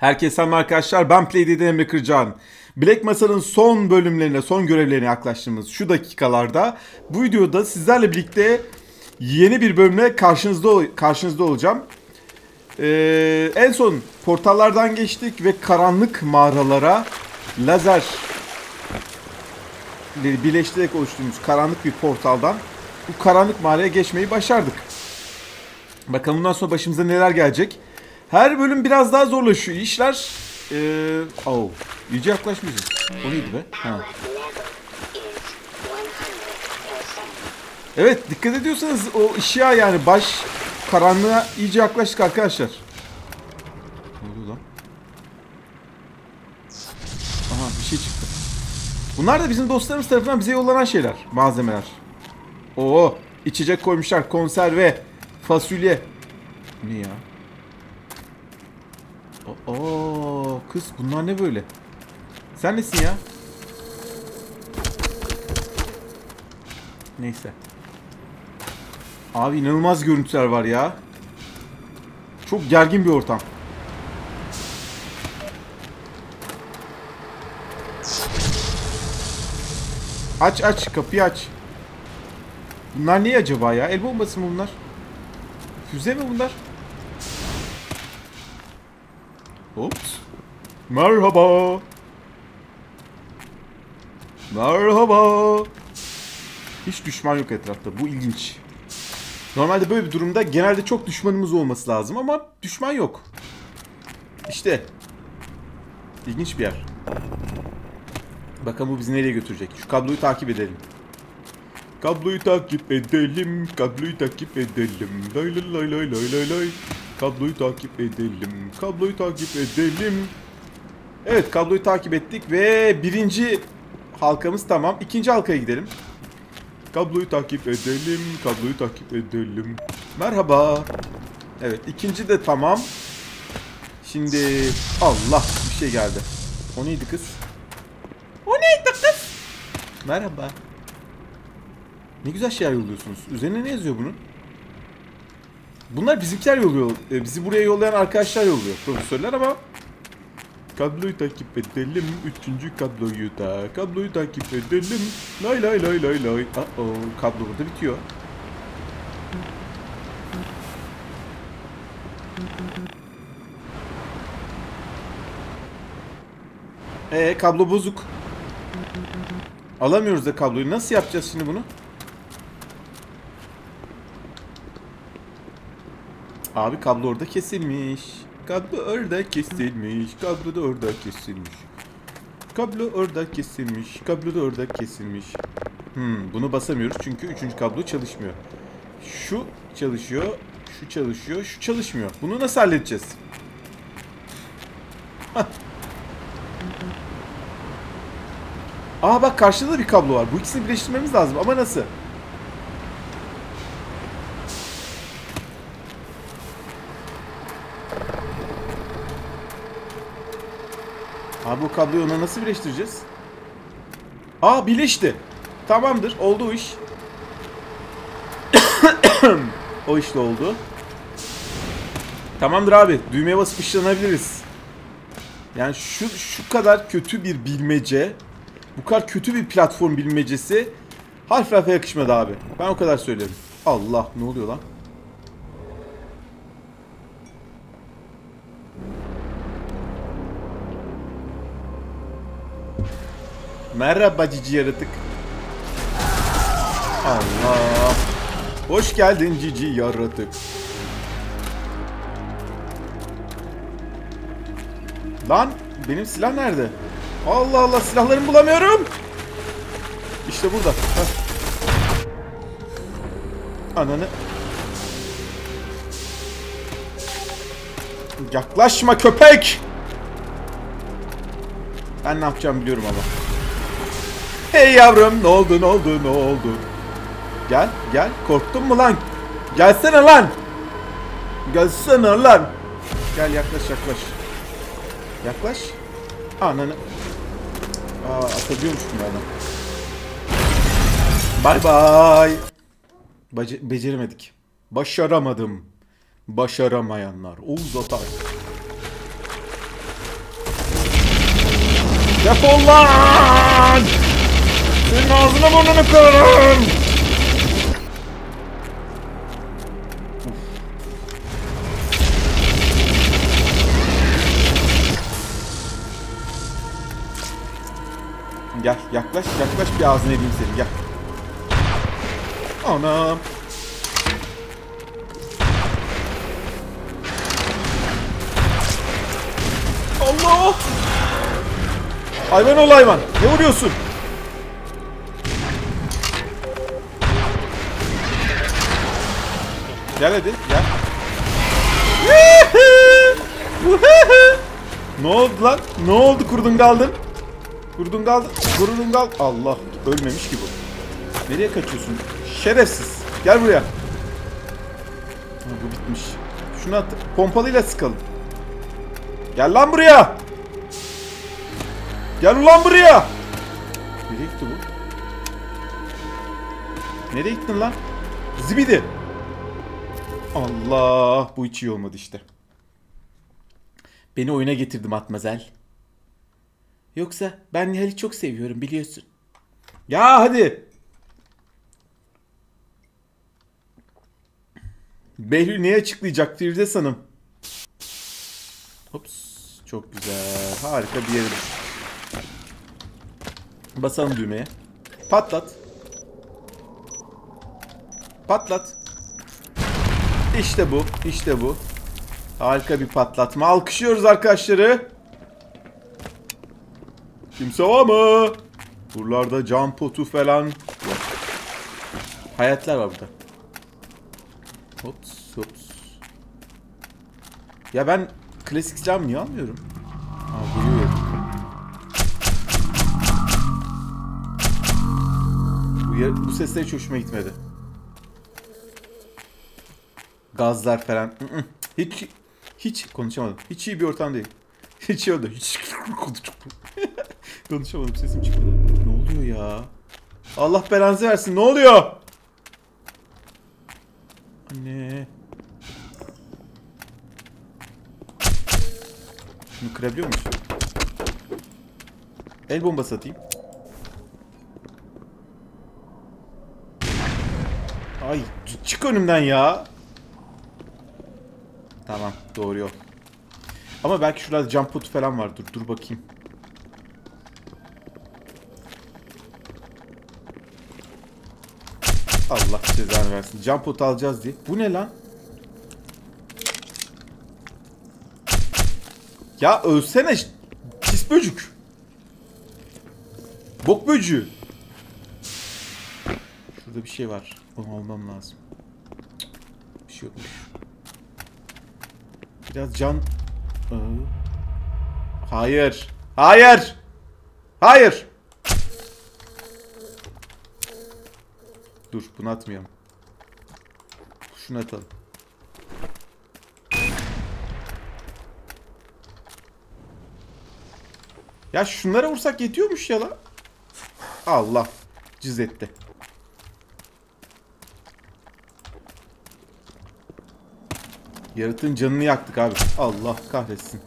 Herkese selam arkadaşlar. Ben Playdead'in Emre Kırcan. Black Masa'nın son bölümlerine, son görevlerine yaklaştığımız şu dakikalarda bu videoda sizlerle birlikte yeni bir bölümle karşınızda karşınızda olacağım. Ee, en son portallardan geçtik ve karanlık mağaralara lazer birleştirerek oluşturduğumuz karanlık bir portaldan bu karanlık mağaraya geçmeyi başardık. Bakalım bundan sonra başımıza neler gelecek. Her bölüm biraz daha zorlaşıyor. İşler... Ee, oh, iyice yaklaşmışız. O neydi be? Ha. Evet dikkat ediyorsanız o ışığa yani baş karanlığa iyice yaklaştık arkadaşlar. Ne oluyor lan? Aha bir şey çıktı. Bunlar da bizim dostlarımız tarafından bize yollanan şeyler. Malzemeler. Oo içecek koymuşlar. Konserve. Fasulye. Ne ya? Oo kız bunlar ne böyle? Sen nesin ya? Neyse. Abi inanılmaz görüntüler var ya. Çok gergin bir ortam. Aç aç kapıyı aç. Bunlar ne acaba ya? El bombası mı bunlar? Füze mi bunlar? Ops. Merhaba. Merhaba. Hiç düşman yok etrafta. Bu ilginç. Normalde böyle bir durumda genelde çok düşmanımız olması lazım ama düşman yok. İşte. İlginç bir yer. Bakalım bu bizi nereye götürecek. Şu kabloyu takip edelim. Kabloyu takip edelim. Kabloyu takip edelim. Lay lay lay lay lay lay. Kabloyu takip edelim. Kabloyu takip edelim. Evet kabloyu takip ettik ve birinci halkamız tamam. İkinci halkaya gidelim. Kabloyu takip edelim. Kabloyu takip edelim. Merhaba. Evet ikinci de tamam. Şimdi Allah bir şey geldi. O neydi kız? O neydi kız? Merhaba. Ne güzel şeyler yolluyorsunuz. Üzerine ne yazıyor bunun? Bunlar bizimkiler yolluyor. E, bizi buraya yollayan arkadaşlar yolluyor. Profesörler ama Kabloyu takip edelim. Üçüncü kabloyu da. Kabloyu takip edelim. Lay lay lay lay lay. Uh oh. Kablo burada bitiyor. Ee kablo bozuk. Alamıyoruz da kabloyu. Nasıl yapacağız şimdi bunu? Abi kablo orada kesilmiş. Kablo orada kesilmiş. Kablo da orada kesilmiş. Kablo orada kesilmiş. Kablo da orada kesilmiş. Hmm, bunu basamıyoruz çünkü üçüncü kablo çalışmıyor. Şu çalışıyor. Şu çalışıyor. Şu çalışmıyor. Bunu nasıl halledeceğiz? Hah. Aa bak karşıda da bir kablo var. Bu ikisini birleştirmemiz lazım ama nasıl? Abi bu kabloyu ona nasıl birleştireceğiz? Aa birleşti. Tamamdır. Oldu o iş. o işte oldu. Tamamdır abi. Düğmeye basıp ışınlanabiliriz. Yani şu şu kadar kötü bir bilmece, bu kadar kötü bir platform bilmecesi harf harfe yakışmadı abi. Ben o kadar söylerim. Allah ne oluyor lan? Merhaba cici yaratık. Allah. Hoş geldin cici yaratık. Lan benim silah nerede? Allah Allah silahlarımı bulamıyorum. İşte burada. Heh. Ananı. Yaklaşma köpek. Ben ne yapacağım biliyorum ama. Hey yavrum ne oldu ne oldu ne oldu? Gel gel korktun mu lan? Gelsene lan. Gelsene lan. Gel yaklaş yaklaş. Yaklaş. Ananı. Aa atabiliyormuş bunlardan. Bay bay. Bace beceremedik. Başaramadım. Başaramayanlar. Oğuz Atay. Defol lan! Senin ağzına burnunu kırarım! Gel yaklaş yaklaş bir ağzına edeyim seni gel. Anam. Allah! Hayvan ol hayvan. Ne vuruyorsun? Gel hadi gel. ne oldu lan? Ne oldu kurdun kaldın? Kurdun kaldın. Kurdun kal. Allah ölmemiş ki bu. Nereye kaçıyorsun? Şerefsiz. Gel buraya. Ha, bu bitmiş. Şunu at. Pompalıyla sıkalım. Gel lan buraya. Gel ulan buraya. Nereye gitti bu? Nereye gittin lan? Zibidi. Allah bu hiç iyi olmadı işte. Beni oyuna getirdim Atmazel. Yoksa ben Nihal'i çok seviyorum biliyorsun. Ya hadi. Behlül neyi açıklayacak Firdevs Hanım? Hops. Çok güzel. Harika bir düş. Basalım düğmeye. Patlat. Patlat. İşte bu. İşte bu. Harika bir patlatma. Alkışlıyoruz arkadaşları. Kimse var mı? Buralarda cam potu falan yok. Hayatlar var burada. Hops hops. Ya ben klasik cam niye almıyorum? Aa ya. Bu, bu sesler hiç hoşuma gitmedi. Gazlar falan. Hiç hiç konuşamadım. Hiç iyi bir ortam değil. Hiç iyi oldu. Hiç konuşamadım. Sesim çıkmadı. Ne oluyor ya? Allah belanızı versin. Ne oluyor? Anne. Şunu kırabiliyor muyuz? El bombası atayım. Ay çık önümden ya. Tamam doğru yol. Ama belki şurada jump put falan var. Dur dur bakayım. Allah cezanı versin. Jump put alacağız diye. Bu ne lan? Ya ölsene pis böcük. Bok böcüğü. Şurada bir şey var. Onu almam lazım. Bir şey yokmuş. Biraz can... Aa. Hayır. Hayır. Hayır. Dur bunu atmayalım. Şunu atalım. Ya şunlara vursak yetiyormuş ya lan. Allah. Cız etti. Yaratığın canını yaktık abi. Allah kahretsin.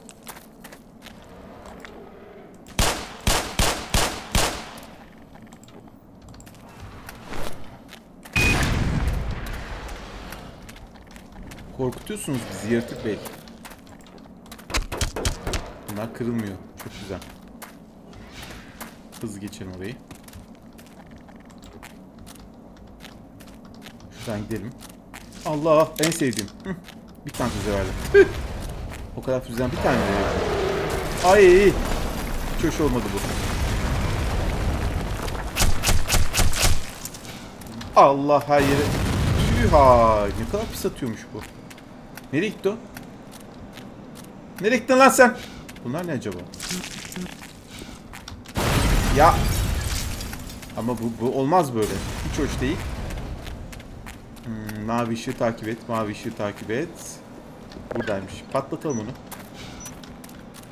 Korkutuyorsunuz bizi yaratık bey. Bunlar kırılmıyor. Çok güzel. Hızlı geçelim orayı. Şuradan gidelim. Allah en sevdiğim. Hı. Bir tane füze verdim. O kadar füzeden bir tane veriyor. Ay hiç hoş olmadı bu. Allah her yere. Tüha ne kadar pis atıyormuş bu. Nereye gitti o? Nereye gittin lan sen? Bunlar ne acaba? Ya. Ama bu, bu olmaz böyle. Hiç hoş değil. Hmm, mavi ışığı takip et. Mavi ışığı takip et. Buradaymış. Patlatalım onu.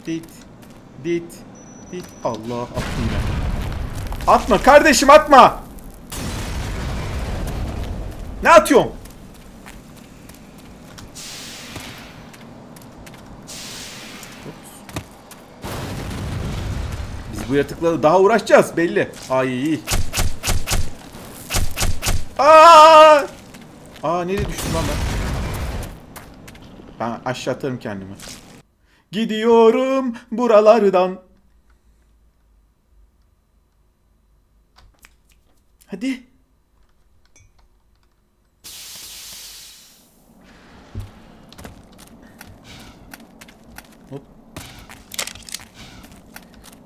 Dit. Dit. Dit. Allah attı yine. Atma kardeşim atma. Ne atıyorsun? Biz Bu yaratıklarla daha uğraşacağız belli. Ay. Aa! Aa nereye düştüm lan ben? Ben aşağı atarım kendimi. Gidiyorum buralardan. Hadi.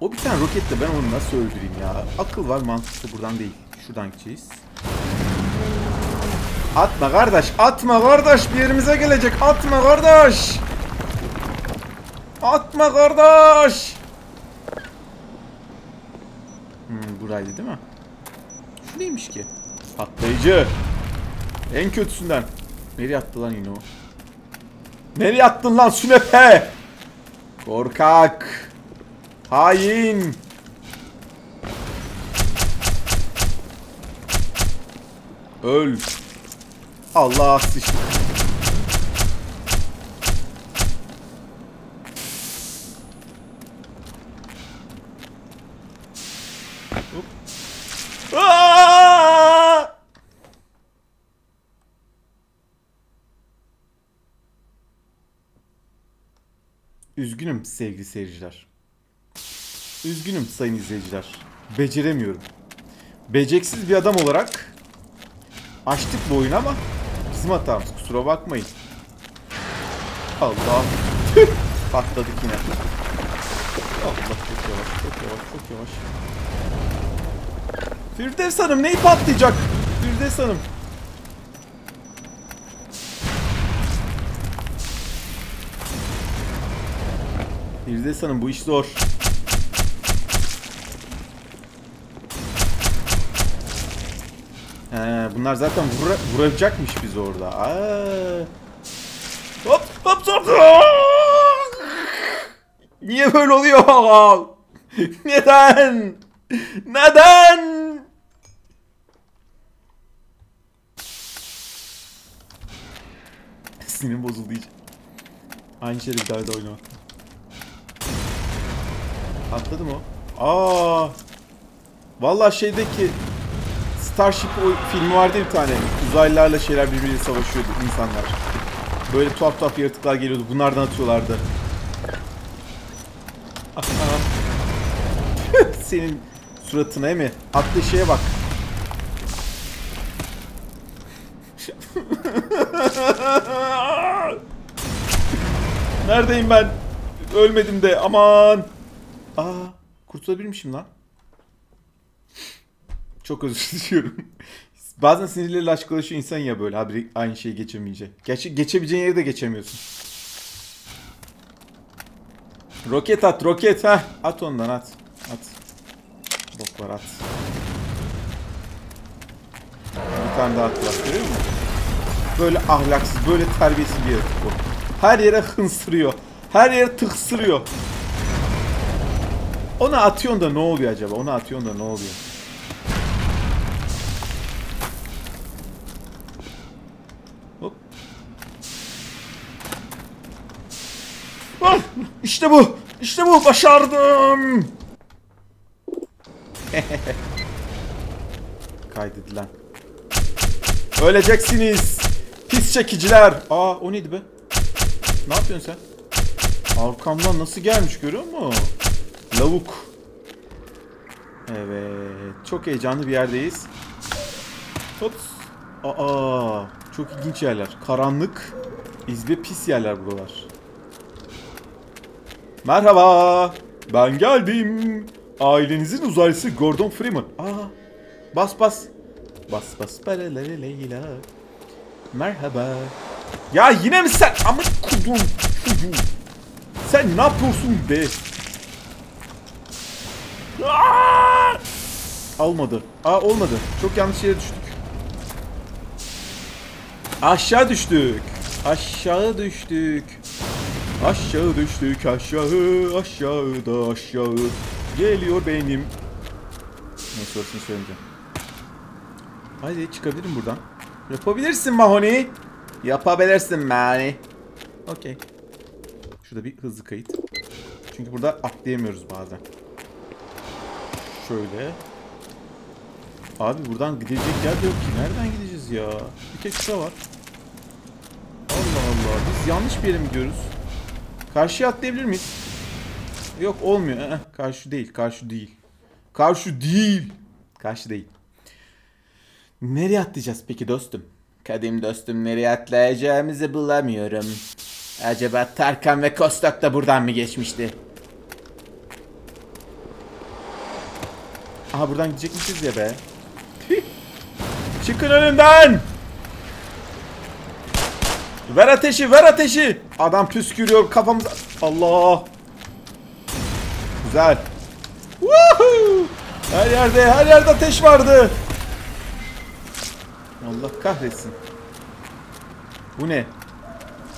O bir tane roketle ben onu nasıl öldüreyim ya? Akıl var mantıklı buradan değil. Şuradan gideceğiz. Atma kardeş, atma kardeş. Bir yerimize gelecek. Atma kardeş. Atma kardeş. Hmm, buraydı değil mi? Şu neymiş ki? Patlayıcı. En kötüsünden. Nereye attı lan yine o? Nereye attın lan sünepe? Korkak. Hain. Öl. Allah sıçtı. Üzgünüm sevgili seyirciler. Üzgünüm sayın izleyiciler. Beceremiyorum. Beceriksiz bir adam olarak açtık bu oyunu ama bizim hatamız. Kusura bakmayın. Allah. Tüh! Patladık yine. Allah çok yavaş, çok yavaş, çok yavaş. Firdevs Hanım neyi patlayacak? Firdevs Hanım. Firdevs Hanım bu iş zor. He, bunlar zaten vura, vuracakmış biz orada. Aa. Hop hop hop. Niye böyle oluyor? Neden? Neden? Sinirim bozuldu iyice. Aynı şeyi bir daha da oynamak. Atladı mı o? Aa! Vallahi şeydeki Starship o filmi vardı bir tane. Uzaylılarla şeyler birbiriyle savaşıyordu insanlar. Böyle tuhaf tuhaf yaratıklar geliyordu. Bunlardan atıyorlardı. Senin suratına mi? Attığı şeye bak. Neredeyim ben? Ölmedim de aman. Aa, kurtulabilmişim lan. Çok özür diliyorum. Bazen sinirleri aşkılaşıyor insan ya böyle abi aynı şeyi geçemeyince. Geç, geçebileceğin yeri de geçemiyorsun. Roket at roket ha. At ondan at. At. Bok var at. Bir tane daha at var görüyor musun? Böyle ahlaksız, böyle terbiyesiz bir yaratık bu. Her yere hınsırıyor. Her yere tıksırıyor. Ona atıyorsun da ne oluyor acaba? Ona atıyorsun da ne oluyor? Ah, işte bu. İşte bu. Başardım. Kaydedilen. Öleceksiniz. Pis çekiciler. Aa o neydi be? Ne yapıyorsun sen? Arkamdan nasıl gelmiş görüyor musun? Lavuk. Evet. Çok heyecanlı bir yerdeyiz. Hops. Aa, çok ilginç yerler. Karanlık, izbe pis yerler buralar. Merhaba. Ben geldim. Ailenizin uzaylısı Gordon Freeman. Aa, bas bas. Bas bas berelere Leyla. Merhaba. Ya yine mi sen? Ama kudum. Sen ne yapıyorsun be? Aa! Olmadı. Aa olmadı. Çok yanlış yere düştük. Aşağı düştük. Aşağı düştük. Aşağı düştük aşağı aşağıda aşağı geliyor benim. Neyse orasını söylemeyeceğim. Haydi çıkabilirim buradan. Yapabilirsin Mahoni. Yapabilirsin Mahoni. Okey. Şurada bir hızlı kayıt. Çünkü burada atlayamıyoruz bazen. Şöyle. Abi buradan gidecek yer yok ki. Nereden gideceğiz ya? Bir tek şura var. Allah Allah. Biz yanlış bir yere mi gidiyoruz? Karşıya atlayabilir miyiz? Yok olmuyor. Ee, karşı değil. Karşı değil. Karşı değil. Karşı değil. Nereye atlayacağız peki dostum? Kadim dostum nereye atlayacağımızı bulamıyorum. Acaba Tarkan ve Kostok da buradan mı geçmişti? Aha buradan gidecekmişiz ya be. Çıkın önümden! Ver ateşi, ver ateşi! Adam püskürüyor kafamıza. Allah! Güzel. Woohoo! Her yerde, her yerde ateş vardı. Allah kahretsin. Bu ne?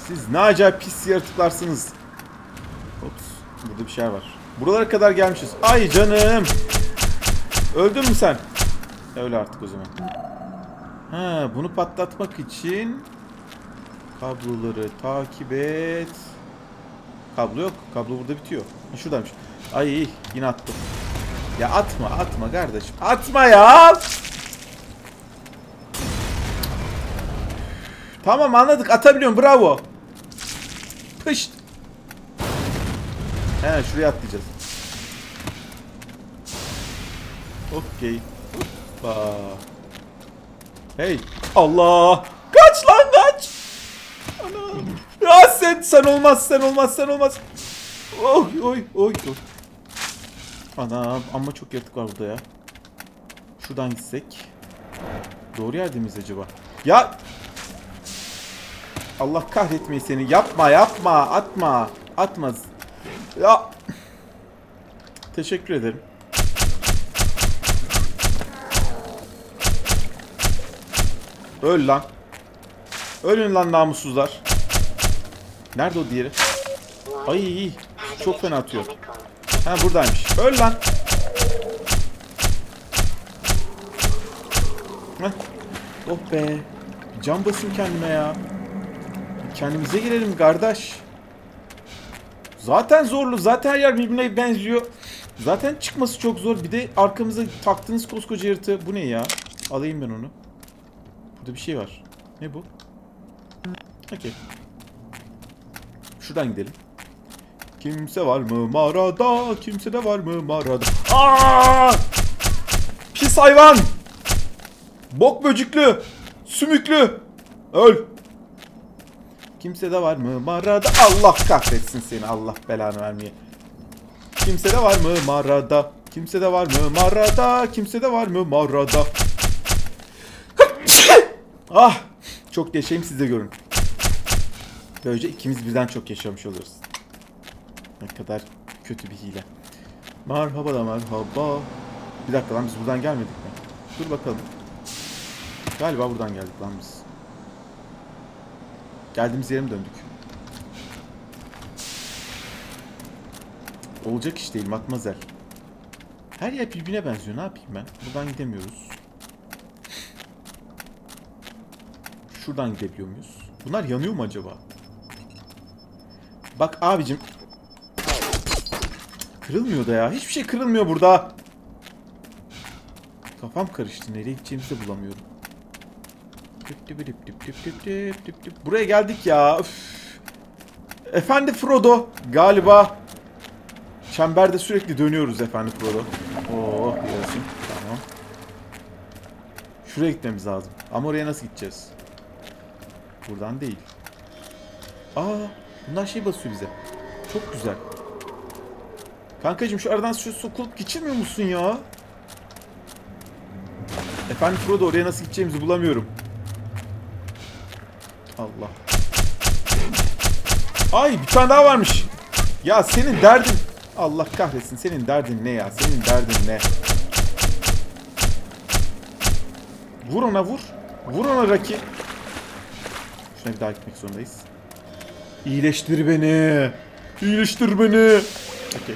Siz ne acayip pis yaratıklarsınız. Ops. Burada bir şey var. Buralara kadar gelmişiz. Ay canım. Öldün mü sen? Öyle artık o zaman. Ha, bunu patlatmak için kabloları takip et. Kablo yok. Kablo burada bitiyor. Ha, şuradaymış. Ay yine attım. Ya atma atma kardeşim. Atma ya. Tamam anladık atabiliyorum bravo. Pışt. He şuraya atlayacağız. Okey. Hey. Allah. Kaç lan. Sen sen olmaz sen olmaz sen olmaz. Oy oy oy oy. Anam ama çok yaratık var burada ya. Şuradan gitsek. Doğru yerde miyiz acaba? Ya Allah kahretmeyi seni. Yapma yapma atma. Atmaz. Ya. Teşekkür ederim. Öl lan. Ölün lan namussuzlar. Nerede o diğeri? Ay çok fena atıyor. Ha buradaymış. Öl lan. Heh. Oh be. Can basın kendime ya. Kendimize girelim kardeş. Zaten zorlu. Zaten her yer birbirine benziyor. Zaten çıkması çok zor. Bir de arkamıza taktığınız koskoca yırtı. Bu ne ya? Alayım ben onu. Burada bir şey var. Ne bu? Okey. Şuradan gidelim. Kimse var mı mağarada? Kimse de var mı mağarada? Aa! Pis hayvan! Bok böcüklü! Sümüklü! Öl! Kimse de var mı mağarada? Allah kahretsin seni. Allah belanı vermeye. Kimse de var mı mağarada? Kimse de var mı mağarada? Kimse de var mı mağarada? ah! Çok yaşayayım siz de görün. Böylece ikimiz birden çok yaşamış oluruz. Ne kadar kötü bir hile. Merhaba da merhaba. Bir dakika lan biz buradan gelmedik mi? Dur bakalım. Galiba buradan geldik lan biz. Geldiğimiz yere mi döndük? Olacak iş değil matmazel. Her yer birbirine benziyor. Ne yapayım ben? Buradan gidemiyoruz. Şuradan gidebiliyor muyuz? Bunlar yanıyor mu acaba? Bak abicim. Kırılmıyor da ya. Hiçbir şey kırılmıyor burada. Kafam karıştı. Nereye gideceğimizi de bulamıyorum. Buraya geldik ya. Üf. Efendi Frodo. Galiba çemberde sürekli dönüyoruz Efendi Frodo. Oo, yarasın. Tamam. Şuraya gitmemiz lazım. Ama oraya nasıl gideceğiz? Buradan değil. Aa, bunlar şey basıyor bize. Çok güzel. Kankacığım şu aradan şu sokulup geçirmiyor musun ya? Efendim Frodo oraya nasıl gideceğimizi bulamıyorum. Allah. Ay bir tane daha varmış. Ya senin derdin... Allah kahretsin senin derdin ne ya? Senin derdin ne? Vur ona vur. Vur ona Raki. Şuna bir daha gitmek zorundayız. İyileştir beni. İyileştir beni. Okey.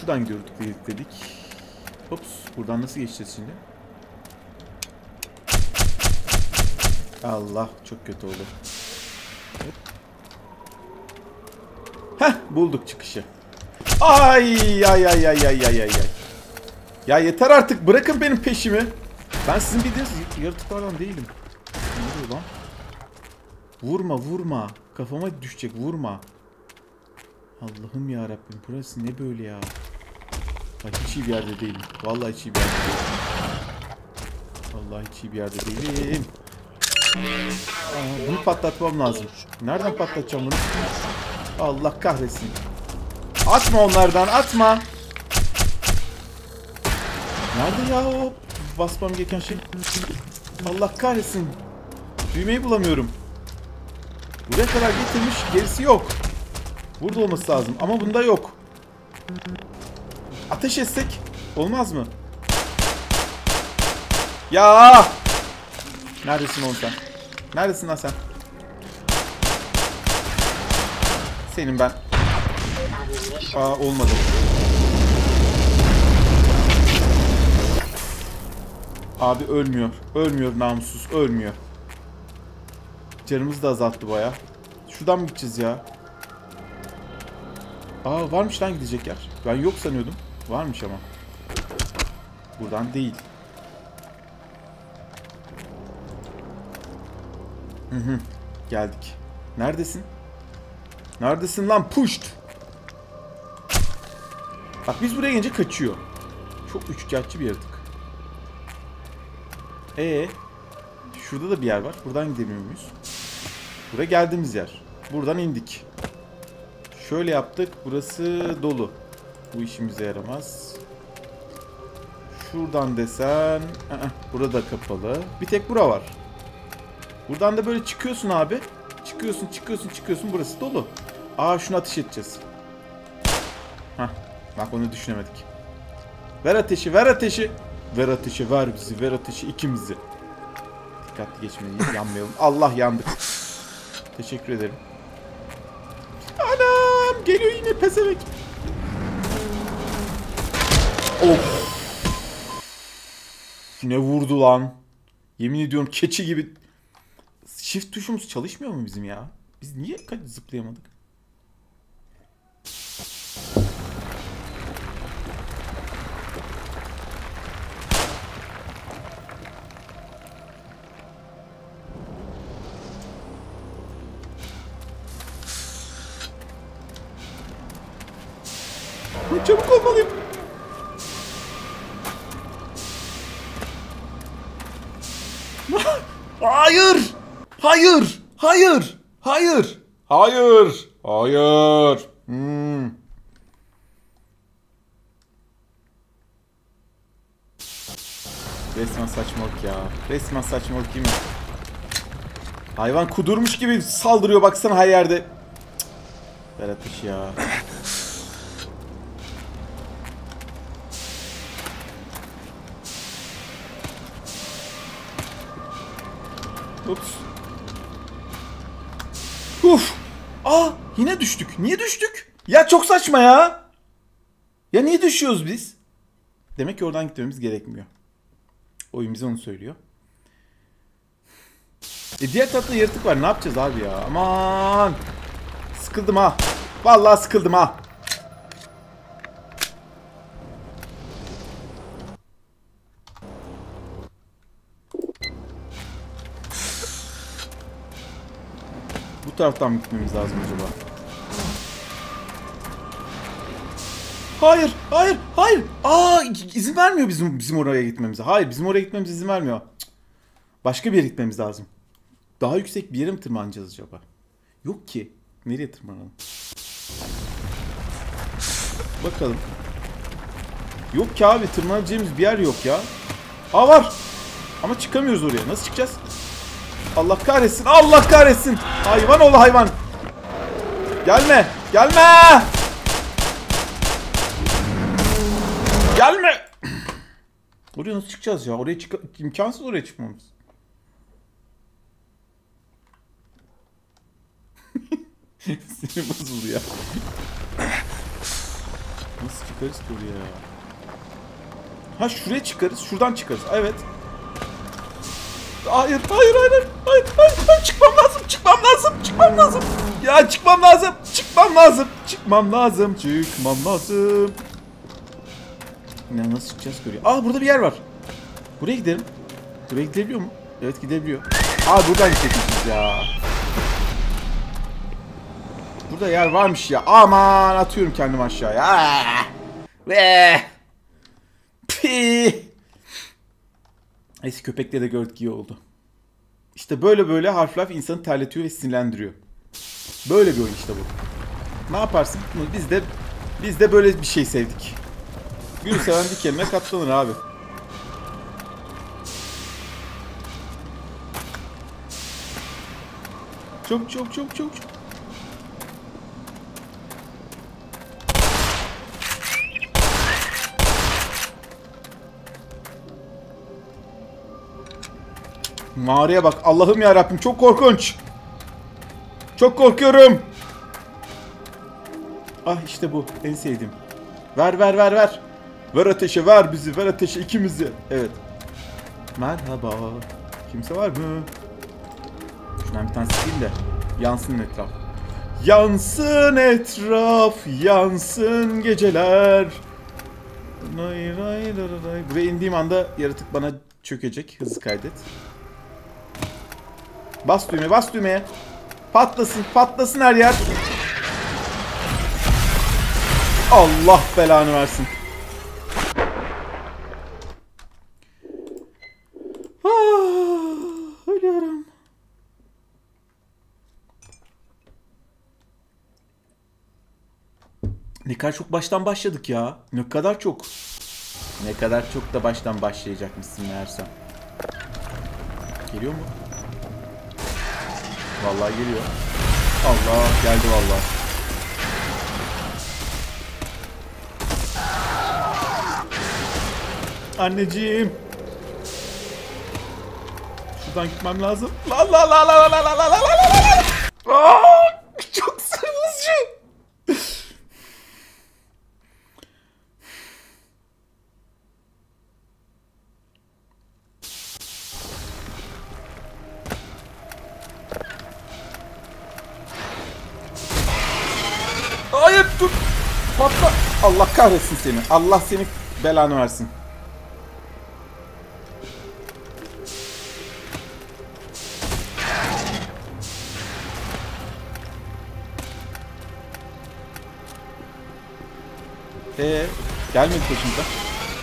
Şuradan gidiyorduk dedik, dedik. Ops. Buradan nasıl geçeceğiz şimdi? Allah çok kötü oldu. Hop. Heh bulduk çıkışı. Ay ay ay ay ay ay ay. Ya yeter artık bırakın benim peşimi. Ben sizin bildiğiniz yaratıklardan değilim. Ne oluyor lan? Vurma vurma. Kafama düşecek vurma. Allah'ım ya Rabbim burası ne böyle ya? Bak hiç iyi bir yerde değilim. Vallahi hiç iyi bir yerde değilim. Vallahi hiç iyi bir yerde değilim. Aa, bunu patlatmam lazım. Nereden patlatacağım bunu? Allah kahretsin. Atma onlardan atma. Nerede ya o basmam gereken şey? Allah kahretsin. Düğmeyi bulamıyorum. Buraya kadar getirmiş gerisi yok. Burada olması lazım ama bunda yok. Ateş etsek olmaz mı? Ya! Neredesin oğlum sen? Neredesin lan sen? Senin ben. Aa olmadı. Abi ölmüyor. Ölmüyor namussuz. Ölmüyor. Canımızı da azalttı baya. Şuradan mı gideceğiz ya? Aa varmış lan gidecek yer. Ben yok sanıyordum. Varmış ama. Buradan değil. Hı hı. Geldik. Neredesin? Neredesin lan puşt? Bak biz buraya gelince kaçıyor. Çok üçkağıtçı bir yaratık. Ee, şurada da bir yer var. Buradan gidemiyor muyuz? Buraya geldiğimiz yer. Buradan indik. Şöyle yaptık. Burası dolu. Bu işimize yaramaz. Şuradan desen... Burada kapalı. Bir tek bura var. Buradan da böyle çıkıyorsun abi. Çıkıyorsun, çıkıyorsun, çıkıyorsun. Burası dolu. Aa şunu ateş edeceğiz. Hah. Bak onu düşünemedik. Ver ateşi, ver ateşi. Ver ateşi, ver bizi, ver ateşi ikimizi. Dikkatli geçmeliyiz, yanmayalım. Allah yandık. Teşekkür ederim. Anam geliyor yine pezevenk. Of. Ne vurdu lan? Yemin ediyorum keçi gibi. Shift tuşumuz çalışmıyor mu bizim ya? Biz niye zıplayamadık? Hayır! Hayır! Hayır! Hayır! Hmm. Resmen saçmalık ya. Resmen saçmalık değil mi? Hayvan kudurmuş gibi saldırıyor baksana her yerde. Ateş ya. Ups. Uf. Aa yine düştük. Niye düştük? Ya çok saçma ya. Ya niye düşüyoruz biz? Demek ki oradan gitmemiz gerekmiyor. Oyun bize onu söylüyor. E diğer tarafta yaratık var. Ne yapacağız abi ya? Aman. Sıkıldım ha. Vallahi sıkıldım ha. Taraftan mı gitmemiz lazım acaba? Hayır, hayır, hayır. Aa, izin vermiyor bizim bizim oraya gitmemize. Hayır, bizim oraya gitmemize izin vermiyor. Başka bir yere gitmemiz lazım. Daha yüksek bir yere mi tırmanacağız acaba? Yok ki. Nereye tırmanalım? Bakalım. Yok ki abi tırmanabileceğimiz bir yer yok ya. Aa var. Ama çıkamıyoruz oraya. Nasıl çıkacağız? Allah kahretsin. Allah kahretsin. Hayvan ol hayvan. Gelme. Gelme. Gelme. Oraya nasıl çıkacağız ya? Oraya çık imkansız oraya çıkmamız. Sinir bozuldu ya. Nasıl çıkarız ki oraya ya? Ha şuraya çıkarız. Şuradan çıkarız. Evet. Hayır, hayır, hayır, hayır, hayır, hayır, çıkmam lazım, çıkmam lazım, çıkmam lazım. Ya çıkmam lazım, çıkmam lazım, çıkmam lazım, çıkmam lazım. Ne nasıl çıkacağız görüyor. Aa burada bir yer var. Buraya gidelim. Buraya gidebiliyor mu? Evet gidebiliyor. Aa buradan gidecekmişiz ya. Burada yer varmış ya. Aman atıyorum kendimi aşağıya. Aa! Ve. Pi. Eski köpekle de gördük iyi oldu. İşte böyle böyle Half-Life insanı terletiyor ve sinirlendiriyor. Böyle bir oyun işte bu. Ne yaparsın? Biz de biz de böyle bir şey sevdik. Gül seven dikenine katlanır abi. Çok çok çok çok çok. Mağaraya bak. Allah'ım ya Rabbim çok korkunç. Çok korkuyorum. Ah işte bu. En sevdiğim. Ver ver ver ver. Ver ateşe ver bizi. Ver ateşe ikimizi. Evet. Merhaba. Kimse var mı? Şuradan bir tane sikeyim de. Yansın etraf. Yansın etraf. Yansın geceler. Ray ray ray ray. Buraya indiğim anda yaratık bana çökecek. Hızlı kaydet. Bas düğmeye bas düğmeye. Patlasın patlasın her yer. Allah belanı versin. Ah, ölüyorum. Ne kadar çok baştan başladık ya. Ne kadar çok. Ne kadar çok da baştan başlayacakmışsın meğersem. Geliyor mu? Vallahi geliyor. Allah geldi vallahi. Anneciğim. Şuradan gitmem lazım. La la la la la la la la la la la. Allah kahretsin seni. Allah seni belanı versin. Ee, gelmedi peşimden.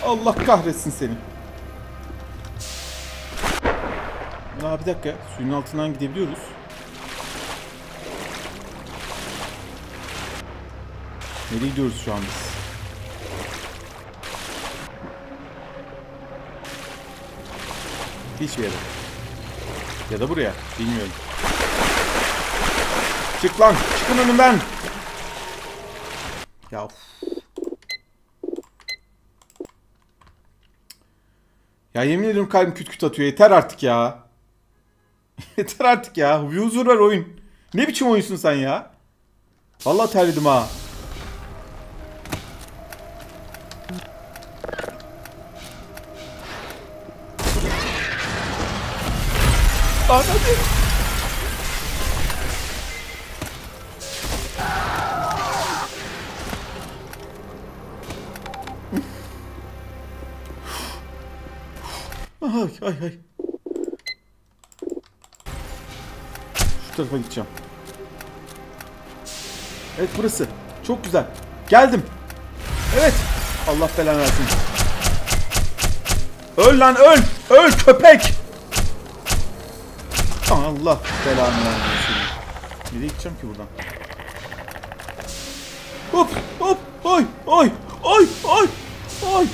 Allah kahretsin seni. Aa, bir dakika. Suyun altından gidebiliyoruz. Nereye gidiyoruz şu an biz? Hiçbir yere. Ya da buraya. Bilmiyorum. Çık lan. Çıkın önümden. Ya of. Ya yemin ediyorum kalbim küt küt atıyor. Yeter artık ya. Yeter artık ya. Bir huzur ver oyun. Ne biçim oyunsun sen ya? Vallahi terledim ha. Lan hadi. Ay ay ay. Şu tarafa gideceğim. Evet burası. Çok güzel. Geldim. Evet. Allah belanı versin. Öl lan öl. Öl köpek. Allah belanı versin. Nereye gideceğim ki buradan? Hop hop ay ay ay ay ay.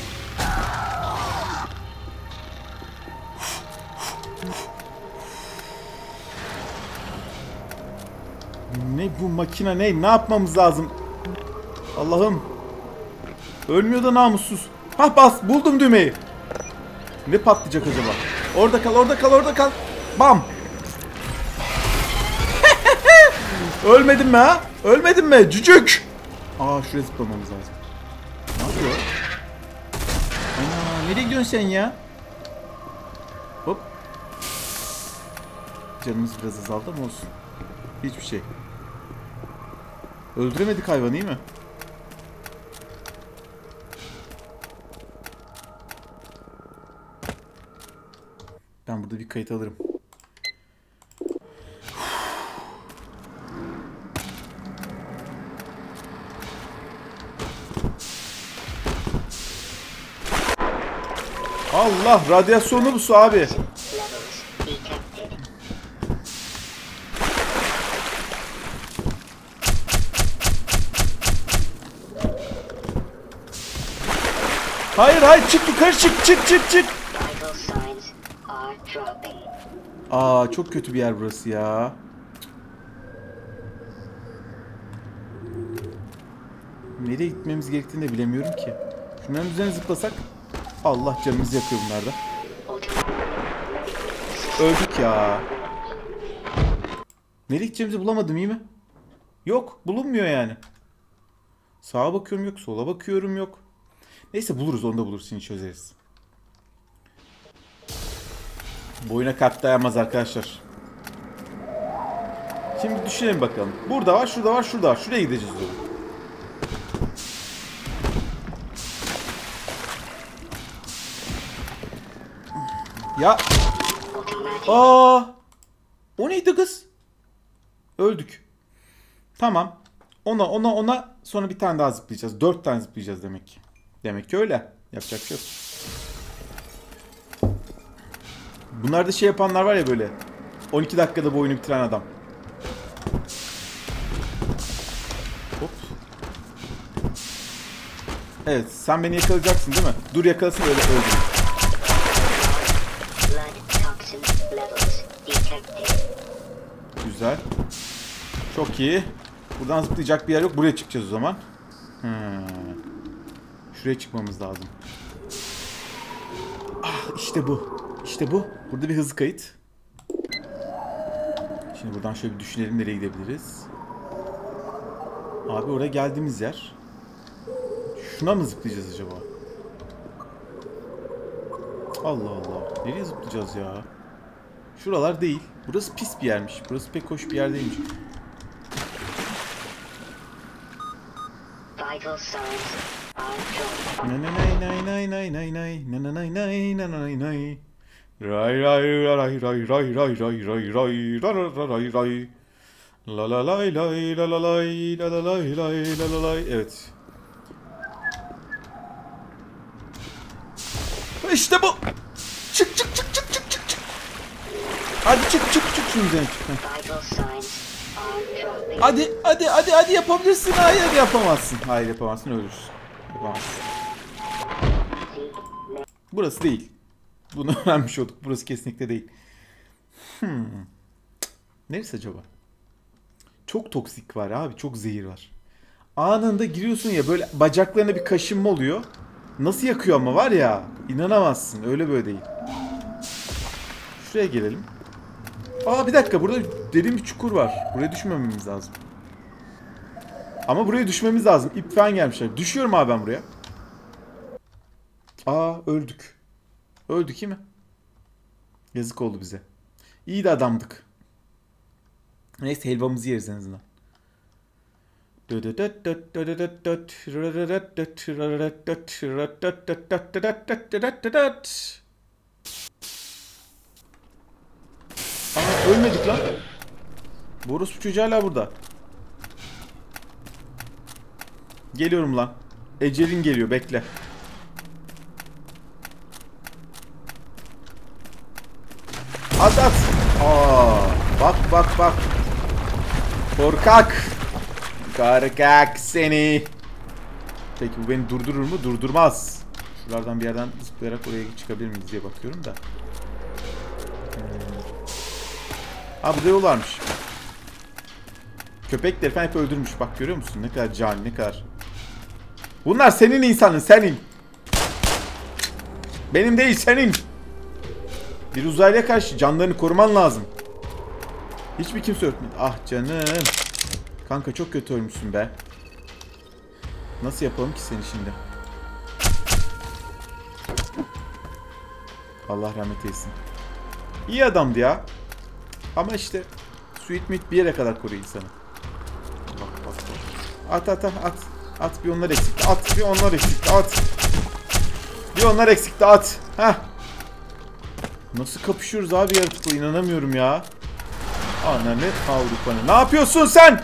Ne bu makine ne? Ne yapmamız lazım? Allah'ım. Ölmüyor da namussuz. Hah bas buldum düğmeyi. Ne patlayacak acaba? Orada kal orada kal orada kal. Bam. Ölmedin mi ha? Ölmedin mi? Cücük. Aa şuraya zıplamamız lazım. Ne yapıyor? Ana nereye gidiyorsun sen ya? Hop. Canımız biraz azaldı ama olsun. Hiçbir şey. Öldüremedik hayvanı iyi mi? Ben burada bir kayıt alırım. Allah radyasyonlu bu su abi. Hayır hayır çık yukarı çık çık çık çık. Aa çok kötü bir yer burası ya. Nereye gitmemiz gerektiğini de bilemiyorum ki. Şunların üzerine zıplasak. Allah canımızı yakıyor bunlarda. Öldük ya. Nereye gideceğimizi bulamadım iyi mi? Yok bulunmuyor yani. Sağa bakıyorum yok, sola bakıyorum yok. Neyse buluruz onu da buluruz çözeriz. Boyuna kart dayanmaz arkadaşlar. Şimdi düşünelim bakalım. Burada var, şurada var, şurada var. Şuraya gideceğiz doğru. Ya. Aa! O neydi kız? Öldük. Tamam. Ona ona ona sonra bir tane daha zıplayacağız. Dört tane zıplayacağız demek ki. Demek ki öyle. Yapacak bir şey yok. Bunlarda şey yapanlar var ya böyle. 12 dakikada bu oyunu bitiren adam. Hop. Evet sen beni yakalayacaksın değil mi? Dur yakalasın öyle öldüreyim. Çok iyi. Buradan zıplayacak bir yer yok. Buraya çıkacağız o zaman. Hmm. Şuraya çıkmamız lazım. Ah işte bu. İşte bu. Burada bir hızlı kayıt. Şimdi buradan şöyle bir düşünelim nereye gidebiliriz. Abi oraya geldiğimiz yer. Şuna mı zıplayacağız acaba? Allah Allah. Nereye zıplayacağız ya? Şuralar değil. Burası pis bir yermiş. Burası pek hoş bir yer değilmiş. Vital signs are dropping. Nay nay nay nay nay nay nay nay nay nay nay nay nay Ray ray ray ray ray ray ray ray ray ra ra ra ray ray La la lay lay la la lay la la lay lay la la lay Evet. İşte bu. Çık çık çık çık çık çık çık. Hadi çık çık çık üzerine çık. Hadi hadi hadi hadi yapabilirsin. Hayır yapamazsın. Hayır yapamazsın ölürsün. Yapamazsın. Burası değil. Bunu öğrenmiş olduk. Burası kesinlikle değil. Hmm. Neresi acaba? Çok toksik var abi. Çok zehir var. Anında giriyorsun ya böyle bacaklarına bir kaşınma oluyor. Nasıl yakıyor ama var ya. inanamazsın. Öyle böyle değil. Şuraya gelelim. Aa bir dakika burada derin bir çukur var. Buraya düşmememiz lazım. Ama buraya düşmemiz lazım. İp falan gelmişler. Düşüyorum abi ben buraya. Aa öldük. Öldük değil mi? Yazık oldu bize. İyi de adamdık. Neyse helvamızı yeriz en azından. Ölmedik lan. Bu orospu çocuğu hala burada. Geliyorum lan. Ecelin geliyor bekle. At at. Aa, bak bak bak. Korkak. Korkak seni. Peki bu beni durdurur mu? Durdurmaz. Şuralardan bir yerden zıplayarak oraya çıkabilir miyiz diye bakıyorum da. Ha burada yol. Köpekleri falan hep öldürmüş. Bak görüyor musun? Ne kadar cani, ne kadar. Bunlar senin insanın, senin. Benim değil, senin. Bir uzaylıya karşı canlarını koruman lazım. Hiçbir kimse örtmedi. Ah canım. Kanka çok kötü ölmüşsün be. Nasıl yapalım ki seni şimdi? Allah rahmet eylesin. İyi adamdı ya. Ama işte Sweet Meat bir yere kadar koruyor insanı. Bak bak bak. At at at at. At bir onlar eksikti. At bir onlar eksikti. At. Bir onlar eksikti. At. Heh. Nasıl kapışıyoruz abi yaratıkla inanamıyorum ya. Ananı Avrupa'nı. Ne yapıyorsun sen?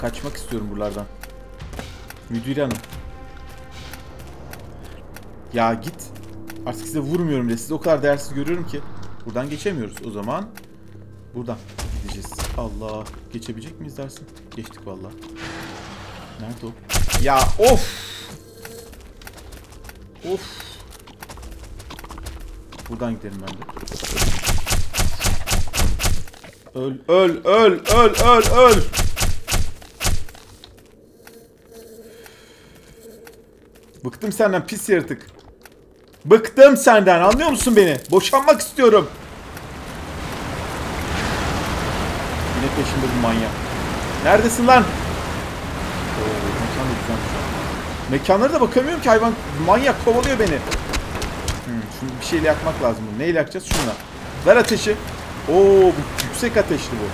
Kaçmak istiyorum buralardan. Müdür hanım. Ya git. Artık size vurmuyorum bile. Sizi o kadar değersiz görüyorum ki. Buradan geçemiyoruz. O zaman buradan gideceğiz. Allah. Geçebilecek miyiz dersin? Geçtik vallahi. Nerede o? Ya of. Of. Buradan gidelim ben de. Öl, öl, öl, öl, öl, öl. Bıktım senden pis yaratık. Bıktım senden anlıyor musun beni? Boşanmak istiyorum. Yine peşimde bu manyak. Neredesin lan? Oo. Mekanlara da bakamıyorum ki hayvan manyak kovalıyor beni. Hmm, şunu bir şeyle yakmak lazım bunu. Neyle yakacağız? Şunla. Ver ateşi. Oo bu yüksek ateşli bu.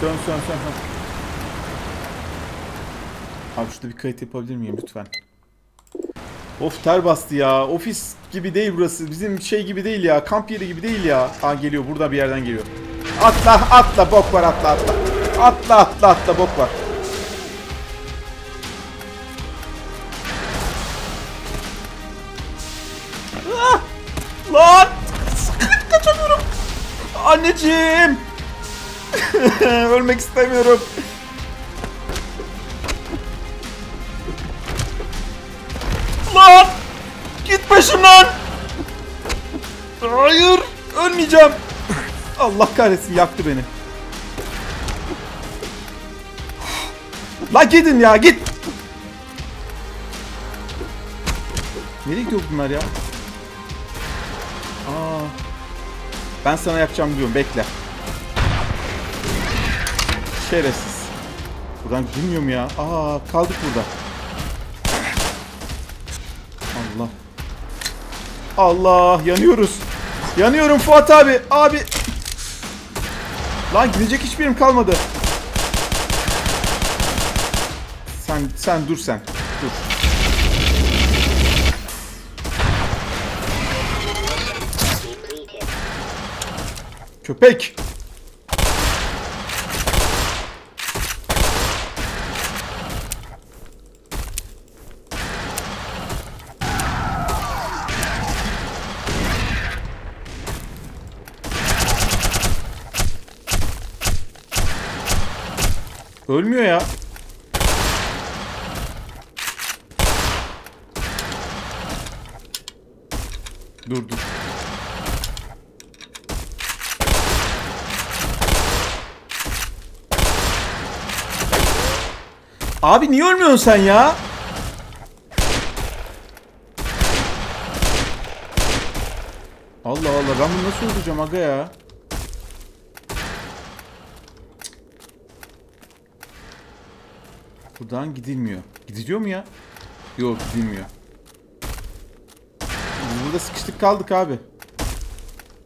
Sön sön. sön. Abi şurada bir kayıt yapabilir miyim lütfen? Of ter bastı ya. Ofis gibi değil burası. Bizim şey gibi değil ya. Kamp yeri gibi değil ya. Aa geliyor. Burada bir yerden geliyor. Atla atla bok var atla atla. Atla atla atla bok var. Ah! Lan! Kaçamıyorum. Anneciğim. Ölmek istemiyorum. Peşimden! Hayır! Ölmeyeceğim! Allah kahretsin yaktı beni. La gidin ya git! Nereye gidiyor bunlar ya? Aa, ben sana yapacağım diyorum bekle. Şerefsiz. Buradan gidilmiyor mu ya? Aa kaldık burada. Allah yanıyoruz. Yanıyorum Fuat abi. Abi. Lan gidecek hiçbir yerim kalmadı. Sen sen dur sen. Dur. Köpek. Ölmüyor ya. Dur. Abi niye ölmüyorsun sen ya? Allah Allah ben bunu nasıl öldüreceğim aga ya? Buradan gidilmiyor. Gidiliyor mu ya? Yok gidilmiyor. Burada sıkıştık kaldık abi.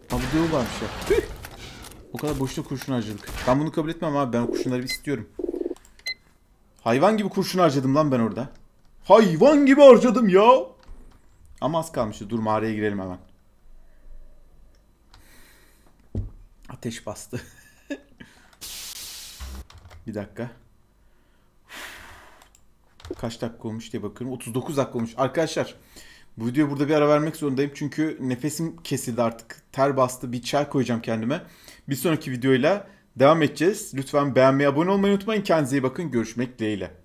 Ha burada yol varmış ya. O kadar boşuna kurşun harcadık. Ben bunu kabul etmem abi. Ben kurşunları istiyorum. Hayvan gibi kurşun harcadım lan ben orada. Hayvan gibi harcadım ya. Ama az kalmıştı. Dur mağaraya girelim hemen. Ateş bastı. bir dakika. Kaç dakika olmuş diye bakıyorum. 39 dakika olmuş. Arkadaşlar bu videoya burada bir ara vermek zorundayım. Çünkü nefesim kesildi artık. Ter bastı. Bir çay koyacağım kendime. Bir sonraki videoyla devam edeceğiz. Lütfen beğenmeyi, abone olmayı unutmayın. Kendinize iyi bakın. Görüşmek dileğiyle.